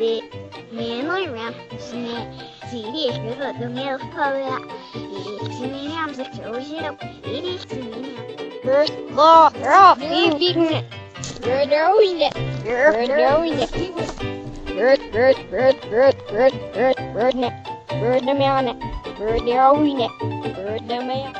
it. Mianowicie znieśli zrozumiał w pole i zmieniam zaczął się i zmieniam. Bo robi winny. Rodoźne. Rodoźne. Rod, rod, rod, rod, rod, rod, rodne. Rodne miane. Rodoźne. Rodne miane.